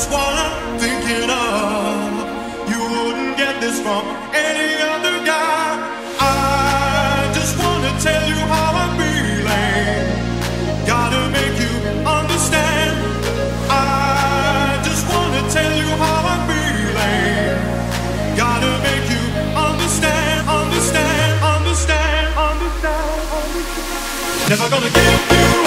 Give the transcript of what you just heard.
That's what I'm thinking of. You wouldn't get this from any other guy. I just wanna tell you how I'm feeling. Gotta make you understand. I just wanna tell you how I'm feeling. Gotta make you understand, understand, understand, understand, understand. Never gonna give you.